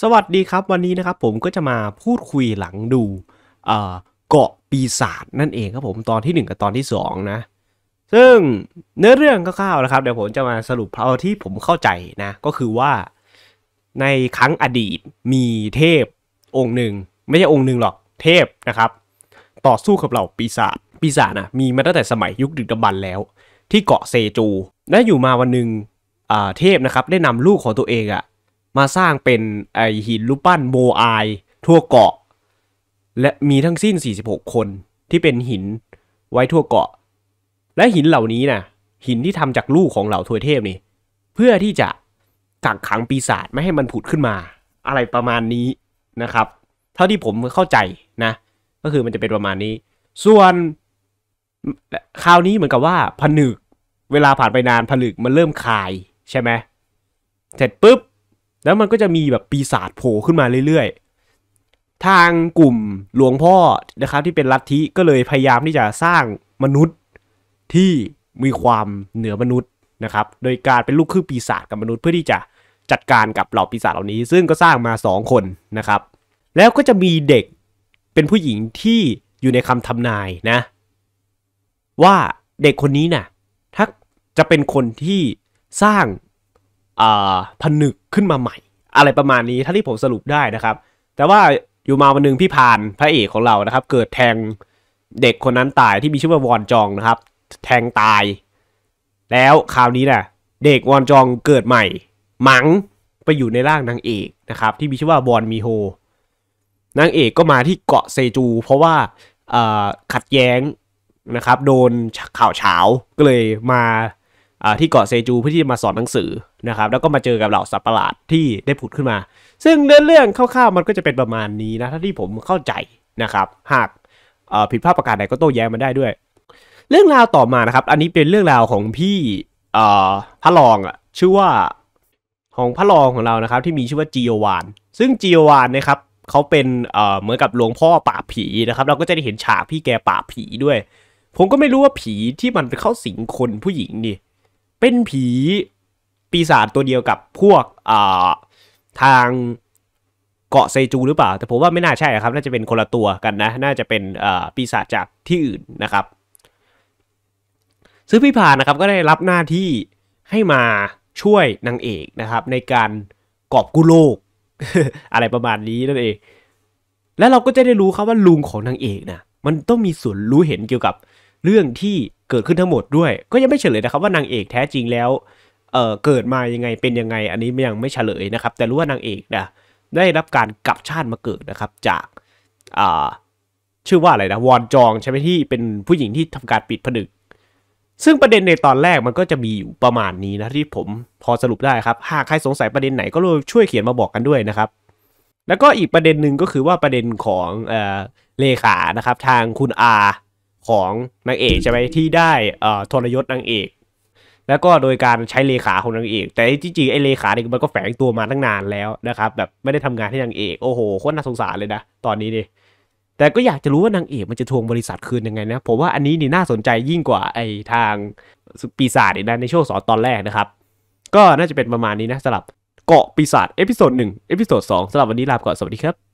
สวัสดีครับวันนี้นะครับผมก็จะมาพูดคุยหลังดูเกาะปีศาจนั่นเองครับผมตอนที่ 1 กับตอนที่ 2 นะ ซึ่งเนื้อเรื่องคร่าวๆนะครับ เดี๋ยวผมจะมาสรุปเอาที่ผมเข้าใจนะ ก็คือว่าในครั้งอดีตมีเทพองค์หนึ่ง ไม่ใช่องค์หนึ่งหรอกเทพนะครับ ต่อสู้กับเหล่าปีศาจปีศาจนะมีมาตั้งแต่สมัยยุคดึกดำบรรแล้ว ที่เกาะเซจู และอยู่มาวันหนึ่งเทพนะครับได้นำลูกของตัวเองอะ มาสร้างเป็นไอหินรูปปั้นโมอายทั่วเกาะ และมีทั้งสิ้น 46 คนที่เป็นหินไว้ทั่วเกาะ และหินเหล่านี้นะหินที่ทำจากลูกของเหล่าทวยเทพนี่ เพื่อที่จะกักขังปีศาจไม่ให้มันผุดขึ้นมา อะไรประมาณนี้นะครับ เท่าที่ผมเข้าใจนะ ก็คือมันจะเป็นประมาณนี้ ส่วนคราวนี้เหมือนกับว่าผนึก เวลาผ่านไปนานผลึกมันเริ่มคายใช่ไหมเสร็จปุ๊บ แล้วมันก็จะมีแบบปีศาจโผล่ขึ้นมาเรื่อยๆ ทางกลุ่มหลวงพ่อนะครับที่เป็นลัทธิก็เลยพยายามที่จะสร้างมนุษย์ที่มีความเหนือมนุษย์นะครับ โดยการเป็นลูกครึ่งปีศาจกับมนุษย์เพื่อที่จะจัดการกับเหล่าปีศาจเหล่านี้ ซึ่งก็สร้างมา 2 คนนะครับ แล้วก็จะมีเด็กเป็นผู้หญิงที่อยู่ในคำทำนายนะ ว่าเด็กคนนี้น่ะถ้าจะเป็นคนที่สร้าง ผนึกขึ้นมาใหม่ อะไรประมาณนี้ถ้าที่ผมสรุปได้นะครับ แต่ว่าอยู่มาวันหนึ่งพี่พานพระเอกของเรานะครับ เกิดแทงเด็กคนนั้นตายที่มีชื่อว่าวอนจองนะครับ แทงตาย แล้วคราวนี้น่ะ เด็กวอนจองเกิดใหม่ มังไปอยู่ในร่างนางเอกนะครับ ที่มีชื่อว่าวอนมีโฮนางเอกก็มาที่เกาะเซจู เพราะว่าขัดแย้งนะครับ โดนข่าวเฉาก็เลยมา ที่เกาะเซจูเพื่อที่จะมาสอนหนังสือนะครับแล้วก็มาเจอกับเหล่าสัตว์ประหลาดที่ได้ผุดขึ้นมา ซึ่งเรื่องเรื่องคร่าวๆมันก็จะเป็นประมาณนี้นะถ้าที่ผมเข้าใจนะครับ หากผิดพลาดประการใดก็โต้แย้งมาได้ด้วย เรื่องราวต่อมานะครับ อันนี้เป็นเรื่องราวของพี่พระรองอะชื่อว่าของพระรองของเรานะครับ ที่มีชื่อว่าจีโอวาน ซึ่งจีโอวานนะครับเขาเป็นเหมือนกับหลวงพ่อป่าบผีนะครับ เราก็จะได้เห็นฉากพี่แกป่าบผีด้วย ผมก็ไม่รู้ว่าผีที่มันเข้าสิงคนผู้หญิงนี่ เป็นผีปีศาจตัวเดียวกับพวกอ่าทางเกาะเซจูหรือเปล่า แต่ผมว่าไม่น่าใช่ครับ น่าจะเป็นคนละตัวกันนะ น่าจะเป็นปีศาจจากที่อื่นนะครับ ซึ่งพี่พานนะครับก็ได้รับหน้าที่ให้มาช่วยนางเอกนะครับ ในการกอบกู้โลก อะไรประมาณนี้นั่นเอง แล้วเราก็จะได้รู้ครับว่าลุงของนางเอกนะมันต้องมีส่วนรู้เห็นเกี่ยวกับเรื่องที่ เกิดขึ้นทั้งหมดด้วย ก็ยังไม่เฉลยนะครับว่านางเอกแท้จริงแล้วเอ่อเกิดมายังไงเป็นยังไง อันนี้ยังไม่เฉลยนะครับ แต่รู้ว่านางเอกนะได้รับการกลับชาติมาเกิดนะครับจากอ่าชื่อว่าอะไรนะวอนจองใช่ไหมที่เป็นผู้หญิงที่ทำการปิดผนึก ซึ่งประเด็นในตอนแรกมันก็จะมีอยู่ประมาณนี้นะที่ผมพอสรุปได้ครับ หากใครสงสัยประเด็นไหนก็ช่วยเขียนมาบอกกันด้วยนะครับ แล้วก็อีกประเด็นหนึ่งก็คือว่าประเด็นของเอ่อเลขานะครับทางคุณอา ของนางเอกใช่ไหมที่ได้เอ่อทรยศนางเอก แล้วก็โดยการใช้เลขาของนางเอก แต่จริงๆไอ้เลขาเนี่ยมันก็แฝงตัวมาตั้งนานแล้วนะครับ แบบไม่ได้ทำงานให้นางเอกโอ้โหโคตรน่าสงสารเลยนะตอนนี้ดิแต่ก็อยากจะรู้ว่านางเอกมันจะทวงบริษัทคืนยังไงนะผมว่าอันนี้นี่น่าสนใจยิ่งกว่าไอ้ทางปีศาจอีกนะในช่วงสองตอนแรกนะครับ ก็น่าจะเป็นประมาณนี้นะสำหรับเกาะปีศาจ episode หนึ่ง episode สองสำหรับวันนี้ลาไปก่อนสวัสดีครับ